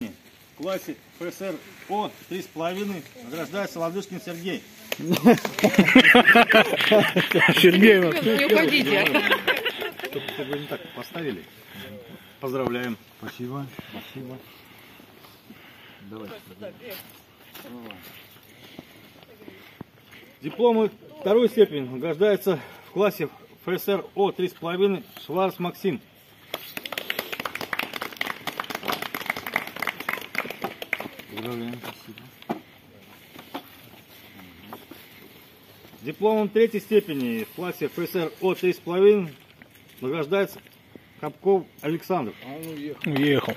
В классе ФСР О 3,5 награждается Ладышкин Сергей. Сергеева. Не уходите. Чтобы не так поставили. Поздравляем. Спасибо, спасибо. Давай. Дипломы второй степени награждается в классе ФСР О 3,5 Шварц Максим. Поздравляем, спасибо. Дипломом третьей степени в классе ФСР О 3,5 награждается Капков Александр. Уехал.